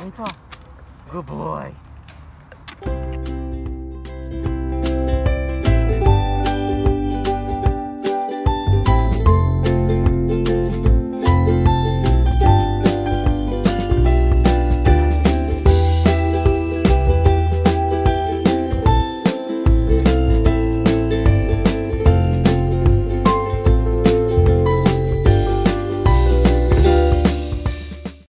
Hey, Paul. Good boy.